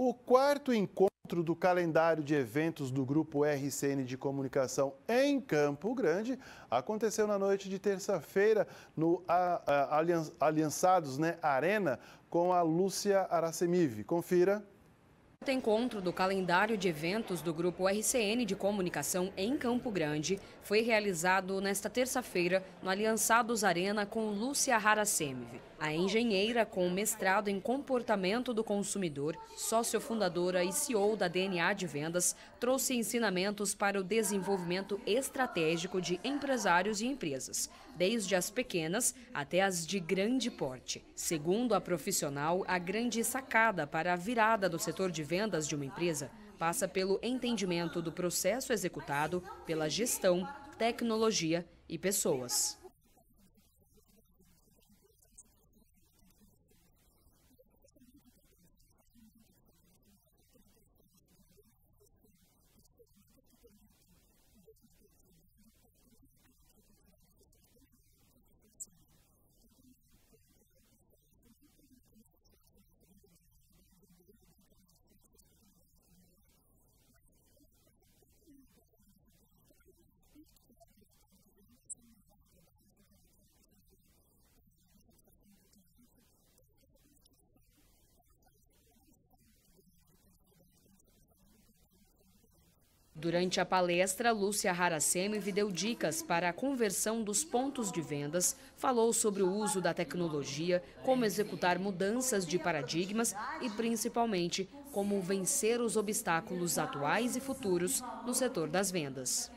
O quarto encontro do calendário de eventos do Grupo RCN de Comunicação em Campo Grande aconteceu na noite de terça-feira no Aliançados né, Arena com a Lúcia Aracemive. Confira. O encontro do calendário de eventos do Grupo RCN de Comunicação em Campo Grande foi realizado nesta terça-feira no Aliançados Arena com Lúcia Haracemiv. A engenheira com mestrado em comportamento do consumidor, sócio fundadora e CEO da DNA de Vendas, trouxe ensinamentos para o desenvolvimento estratégico de empresários e empresas, desde as pequenas até as de grande porte. Segundo a profissional, a grande sacada para a virada do setor de vendas de uma empresa passa pelo entendimento do processo executado, pela gestão, tecnologia e pessoas. Durante a palestra, Lúcia Haracemi deu dicas para a conversão dos pontos de vendas, falou sobre o uso da tecnologia, como executar mudanças de paradigmas e, principalmente, como vencer os obstáculos atuais e futuros no setor das vendas.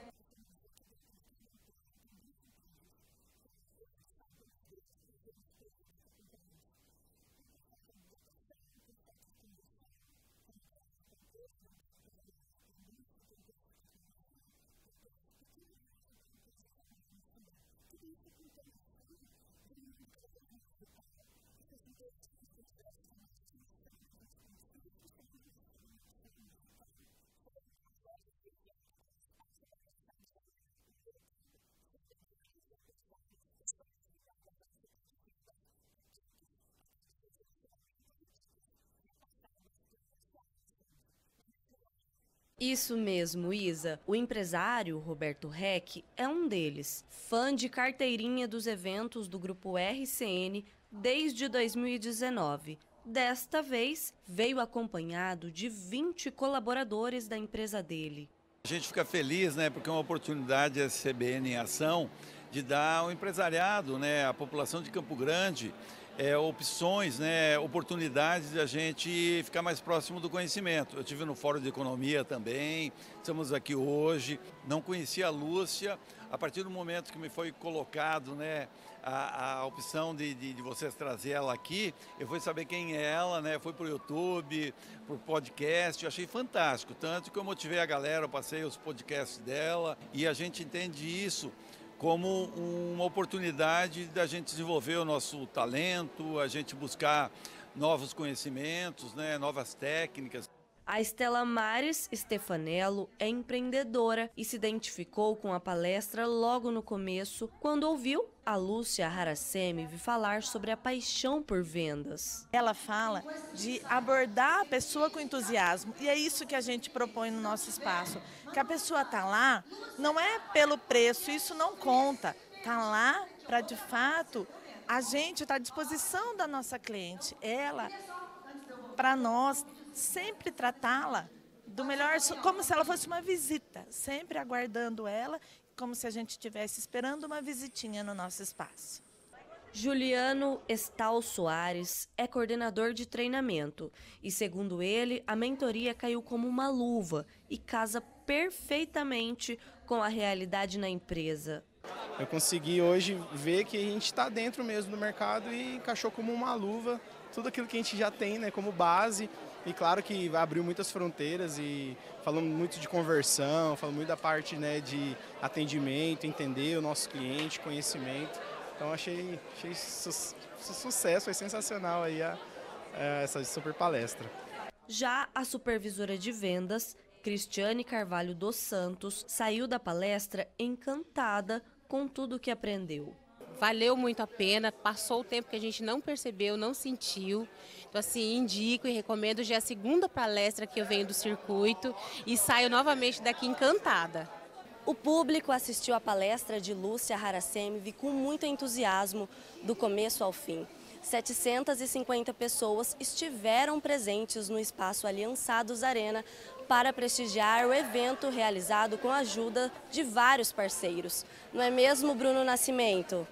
Isso mesmo, Isa. O empresário Roberto Reck é um deles, fã de carteirinha dos eventos do grupo RCN desde 2019. Desta vez, veio acompanhado de 20 colaboradores da empresa dele. A gente fica feliz, né, porque é uma oportunidade a CBN em ação de dar ao empresariado, né, à população de Campo Grande, é, opções, né, oportunidades de a gente ficar mais próximo do conhecimento. Eu tive no Fórum de Economia também, estamos aqui hoje. Não conhecia a Lúcia, a partir do momento que me foi colocado né, a, a opção de, de, de, vocês trazer ela aqui, eu fui saber quem é ela, né? Fui para o YouTube, para o podcast, eu achei fantástico. Tanto que eu motivei a galera, eu passei os podcasts dela e a gente entende isso como uma oportunidade da gente desenvolver o nosso talento, a gente buscar novos conhecimentos, né, novas técnicas. A Estela Mares Stefanello é empreendedora e se identificou com a palestra logo no começo, quando ouviu a Lúcia Haracemi falar sobre a paixão por vendas. Ela fala de abordar a pessoa com entusiasmo e é isso que a gente propõe no nosso espaço. Que a pessoa está lá, não é pelo preço, isso não conta. Está lá para de fato a gente está à disposição da nossa cliente. Ela, para nós, sempre tratá-la do melhor, como se ela fosse uma visita, sempre aguardando ela, como se a gente estivesse esperando uma visitinha no nosso espaço. Juliano Estal Soares é coordenador de treinamento e, segundo ele, a mentoria caiu como uma luva e casa perfeitamente com a realidade na empresa. Eu consegui hoje ver que a gente está dentro mesmo do mercado e encaixou como uma luva tudo aquilo que a gente já tem né, como base e claro que abriu muitas fronteiras e falamos muito de conversão, falamos muito da parte né, de atendimento, entender o nosso cliente, conhecimento. Então achei, achei su sucesso, foi sensacional aí a, a, essa super palestra. Já a supervisora de vendas, Cristiane Carvalho dos Santos, saiu da palestra encantada com tudo que aprendeu. Valeu muito a pena, passou o tempo que a gente não percebeu, não sentiu. Então, assim, indico e recomendo. Já é a segunda palestra que eu venho do circuito e saio novamente daqui encantada. O público assistiu à palestra de Lúcia Harasemiv com muito entusiasmo, do começo ao fim. 750 pessoas estiveram presentes no espaço Aliançados Arena para prestigiar o evento realizado com a ajuda de vários parceiros. Não é mesmo, Bruno Nascimento?